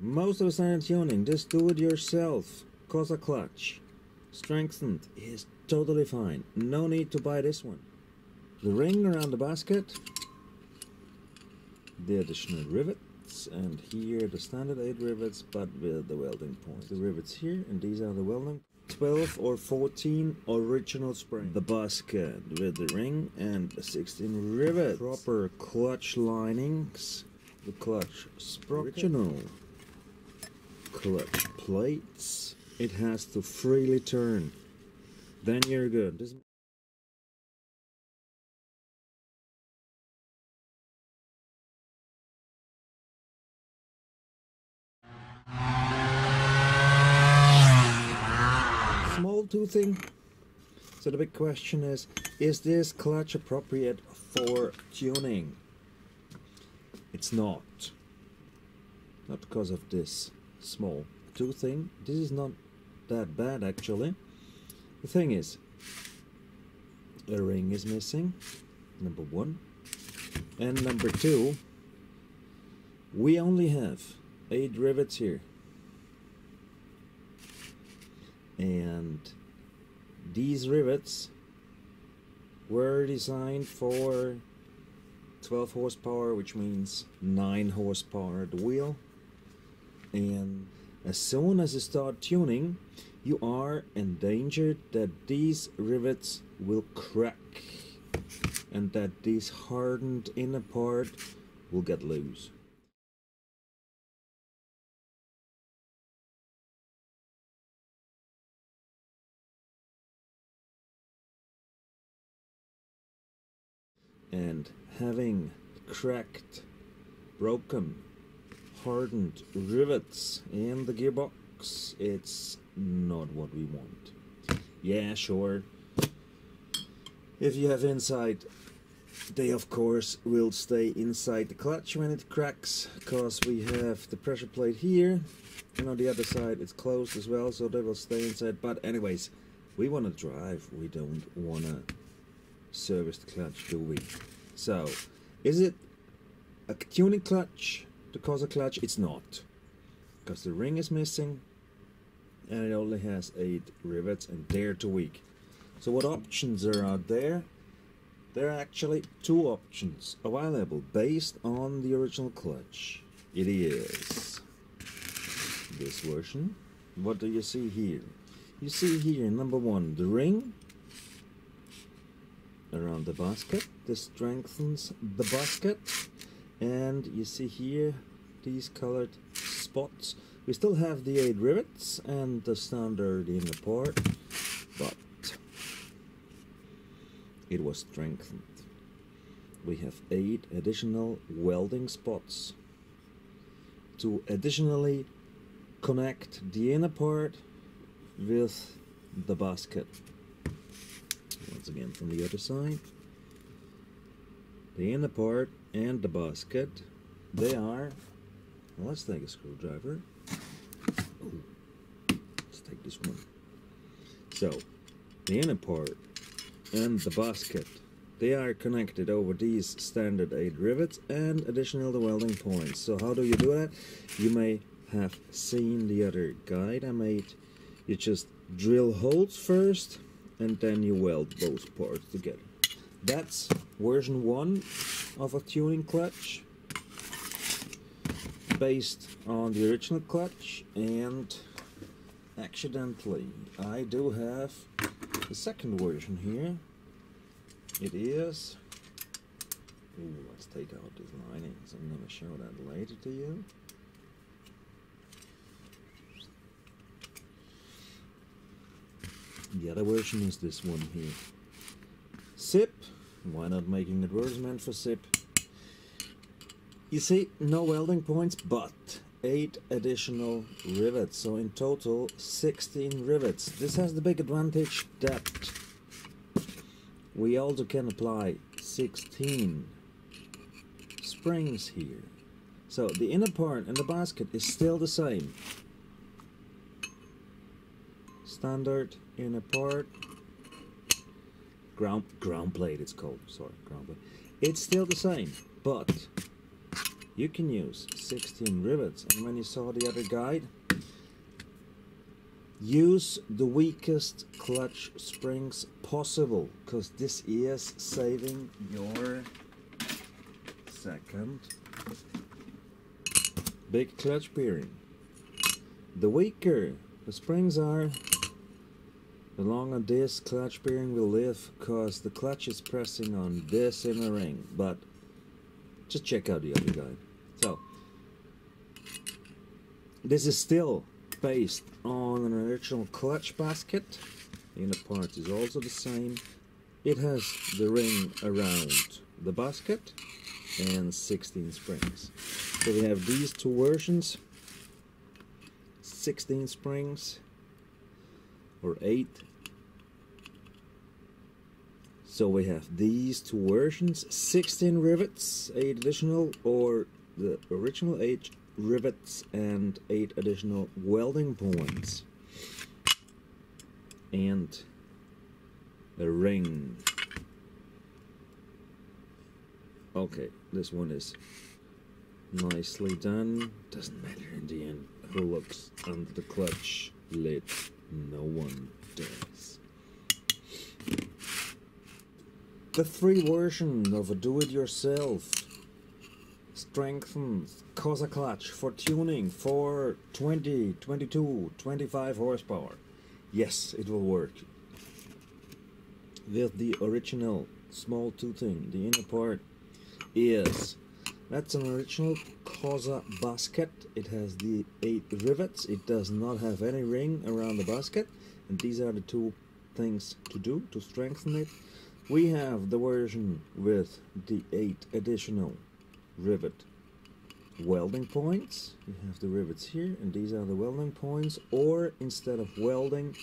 Most of the standard tuning, just do it yourself. Cosa clutch. Strengthened is totally fine. No need to buy this one. The ring around the basket. The additional rivets. And here the standard 8 rivets, but with the welding points. The rivets here, and these are the welding 12 or 14 original spring. The basket with the ring and the 16 rivets. Proper clutch linings. The clutch sprocket. Original clutch plates. It has to freely turn. Then you're good. This small toothing. So the big question is, is this clutch appropriate for tuning? It's not. Not because of this small toothing, This is not that bad actually. The thing is, a ring is missing, number one. And number two, we only have eight rivets here. And these rivets were designed for 12 horsepower, which means 9 horsepower at the wheel. And as soon as you start tuning, you are endangered that these rivets will crack and that this hardened inner part will get loose. and having cracked, broken, hardened rivets in the gearbox, it's not what we want. Yeah, sure. If you have inside, they of course will stay inside the clutch when it cracks, because we have the pressure plate here, and on the other side it's closed as well, so they will stay inside. But anyways, we want to drive, we don't want to service the clutch, do we? So, is it a tuning clutch to cause a clutch? It's not. Because the ring is missing and it only has 8 rivets and they're too weak. So what options are out there? There are actually two options available based on the original clutch. It is this version. What do you see here? You see here, number one, the ring around the basket. This strengthens the basket. And you see here these colored spots. We still have the 8 rivets and the standard inner part, but it was strengthened. We have 8 additional welding spots to additionally connect the inner part with the basket once again from the other side. The inner part and the basket, they are, well, let's take a screwdriver. Ooh, let's take this one. So, the inner part and the basket, they are connected over these standard 8 rivets and additional the welding points. So how do you do that? You may have seen the other guide I made. You just drill holes first and then you weld both parts together. That's version 1 of a tuning clutch based on the original clutch and accidentally I do have the second version here. It is Ooh, let's take out these linings. I'm to show that later to you. The other version is this one here. SIP. Why not making it worse meant for SIP? You see, no welding points, but 8 additional rivets. So in total, 16 rivets. This has the big advantage that we also can apply 16 springs here. So the inner part and the basket is still the same. Standard inner part. Ground ground plate it's called. Sorry, ground plate. It's still the same, but you can use 16 rivets. And when you saw the other guide, use the weakest clutch springs possible because this is saving your second big clutch bearing. The weaker the springs are, the longer this clutch bearing will live because the clutch is pressing on this inner ring. But just check out the other guy. So, this is still based on an original clutch basket. The inner part is also the same. It has the ring around the basket and 16 springs. So we have these two versions 16 springs or 8 so we have these two versions 16 rivets 8 additional or the original 8 rivets and 8 additional welding points. And a ring. Okay this one is nicely done. Doesn't matter in the end. Who looks under the clutch lid no one does the free version of a do-it-yourself strengthens Cosa clutch for tuning for 20, 22, 25 horsepower. Yes, it will work. With the original small toothing, the inner part is that's an original Cosa basket. It has the eight rivets. It does not have any ring around the basket, and these are the two things to do to strengthen it. We have the version with the eight additional rivet welding points. You have the rivets here, and these are the welding points. Or instead of welding,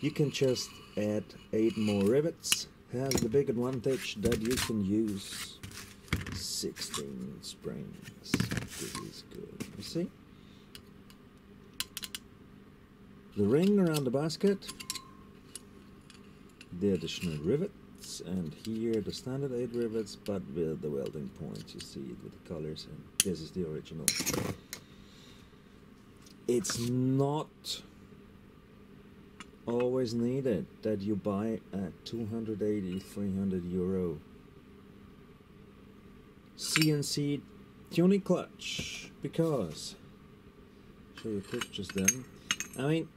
you can just add eight more rivets. Has the big advantage that you can use 16 springs. This is good. You see? The ring around the basket, the additional rivets and here the standard 8 rivets but with the welding points you see it with the colors and this is the original it's not always needed that you buy a 280 300 euro CNC tuning clutch because show you pictures then I mean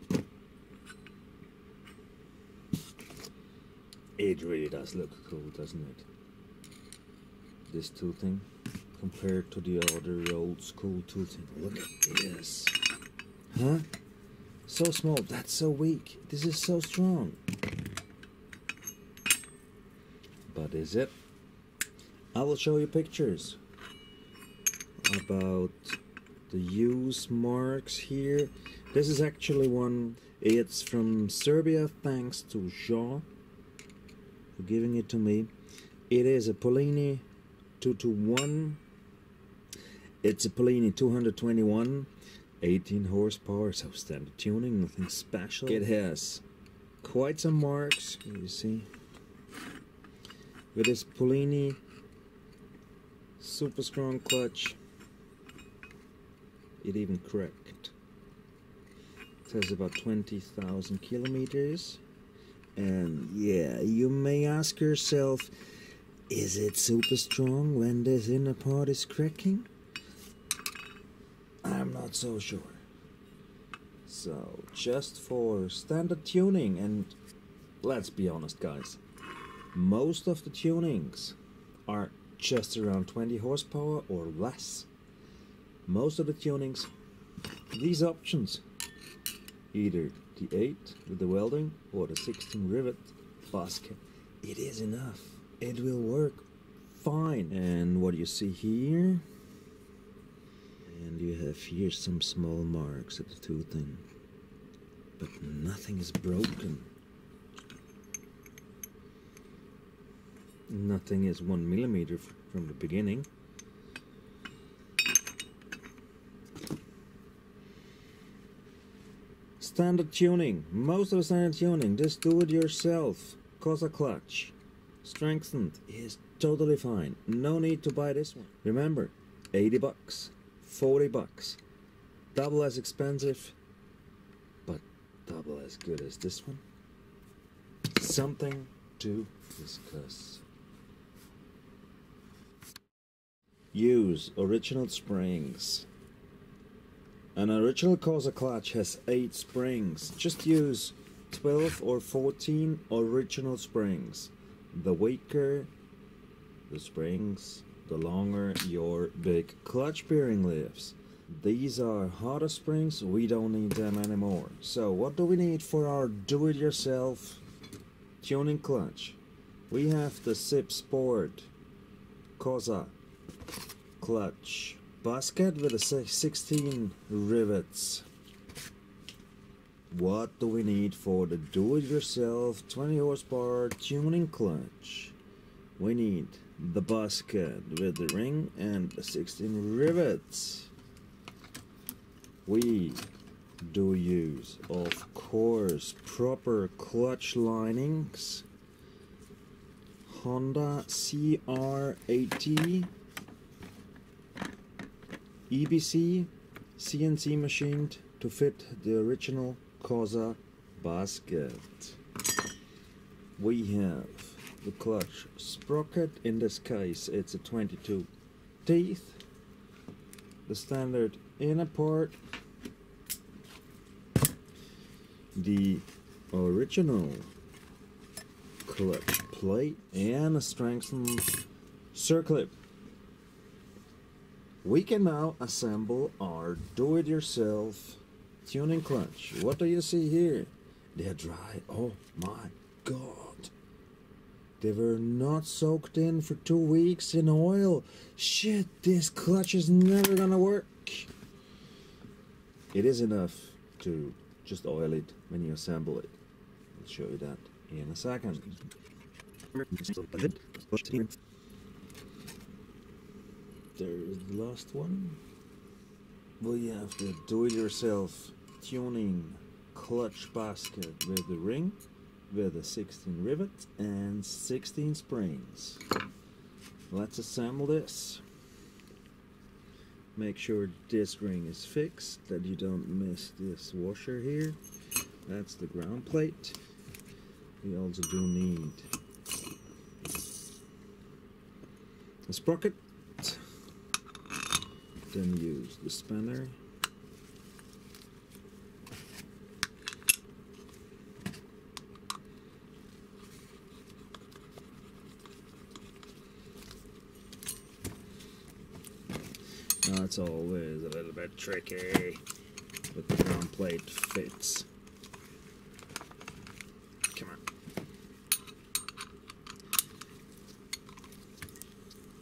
It really does look cool, doesn't it? This toothing compared to the other old school toothing. Look at this. Huh? So small. That's so weak. This is so strong. But is it? I will show you pictures about the use marks here. This is actually one. It's from Serbia thanks to Jean for giving it to me. It is a Polini 221. It's a Polini 221, 18 horsepower, so standard tuning, nothing special. It has quite some marks, you see. With this Polini super strong clutch, it even cracked. It has about 20,000 kilometers. And yeah, you may ask yourself, is it super strong when this inner part is cracking? I'm not so sure. So, just for standard tuning, and let's be honest, guys, most of the tunings are just around 20 horsepower or less. Most of the tunings, these options, either the 8 with the welding or the 16 rivet basket. It is enough. It will work fine. And what you see here, and you have here some small marks at the toothing, but nothing is broken. Nothing is one millimeter from the beginning. Standard tuning. Most of the standard tuning, just do it yourself. Cosa clutch. Strengthened is totally fine. No need to buy this one. Remember, 80 bucks, 40 bucks, double as expensive, but double as good as this one. Something to discuss. Use original springs. An original Cosa clutch has 8 springs. Just use 12 or 14 original springs. The weaker the springs, the longer your big clutch bearing lives. These are hotter springs, we don't need them anymore. So what do we need for our do-it-yourself tuning clutch? We have the SIP Sport Cosa clutch basket with a 16 rivets. What do we need for the do-it-yourself 20 horsepower tuning clutch? We need the basket with the ring and the 16 rivets. We do use, of course, proper clutch linings. Honda CR80 EBC CNC machined to fit the original Cosa basket. We have the clutch sprocket. In this case, it's a 22 teeth. The standard inner part. The original clutch plate and a strengthened circlip we can now assemble our do-it-yourself tuning clutch. What do you see here? They're dry. Oh my god. They were not soaked in for two weeks in oil. Shit, this clutch is never gonna work. It is enough to just oil it when you assemble it. I'll show you that in a second. There's the last one. We have the do-it-yourself tuning clutch basket with the ring, with the 16 rivets and 16 springs. Let's assemble this. Make sure this ring is fixed, that you don't miss this washer here. That's the ground plate. We also do need a sprocket then use the spanner Now it's always a little bit tricky, but the ground plate fits. Come on.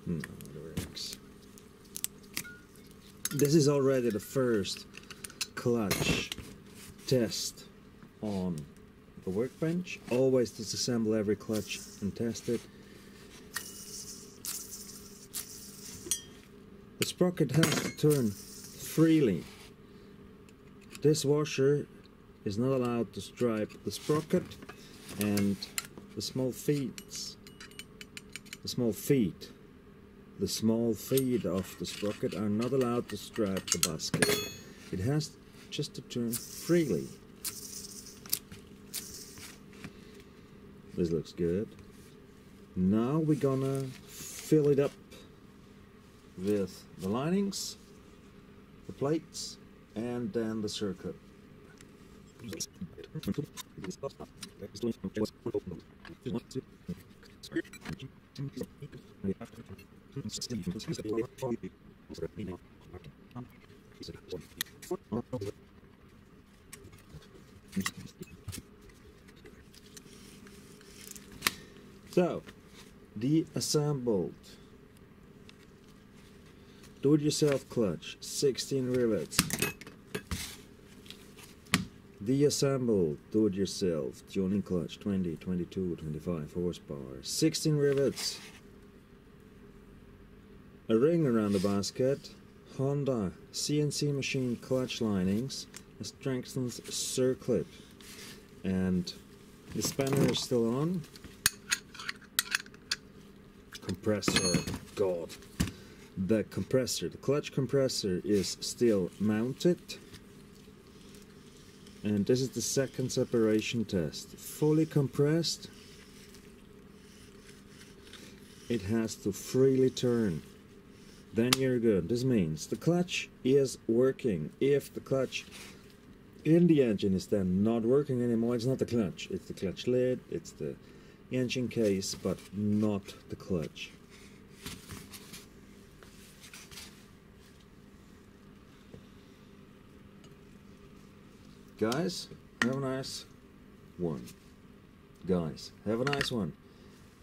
No, it works. This is already the first clutch test on the workbench. Always disassemble every clutch and test it. The sprocket has to turn freely. This washer is not allowed to stripe the sprocket and the small feet the small feet the small feet of the sprocket are not allowed to strap the basket. It has just to turn freely. This looks good. Now we're gonna fill it up with the linings, the plates, and then the circuit. So, de-assembled do-it-yourself clutch, 16 rivets. De-assembled do-it-yourself tuning clutch, 20, 22, 25 horsepower, 16 rivets. A ring around the basket, Honda CNC machine clutch linings, a strengthened circlip, and the spanner is still on. Compressor, God. the compressor, the clutch compressor is still mounted. And this is the second separation test. Fully compressed, it has to freely turn. Then you're good. This means the clutch is working. If the clutch in the engine is then not working anymore, it's not the clutch. It's the clutch lid, it's the engine case, but not the clutch. Guys, have a nice one. Guys, have a nice one.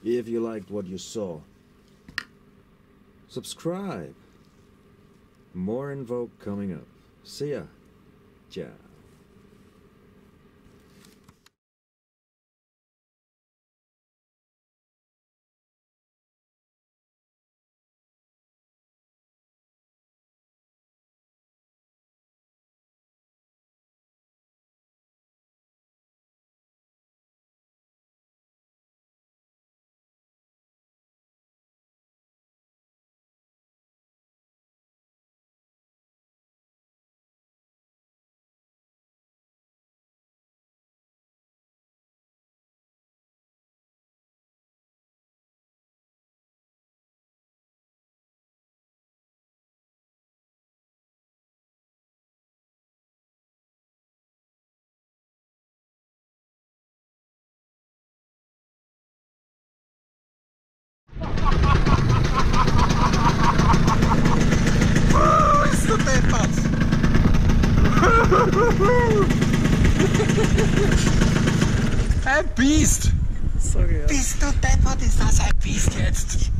If you liked what you saw, subscribe. More info coming up. See ya. Ciao. Biest! Sorry, ja. Bist du deppert? Ist das ein Biest jetzt?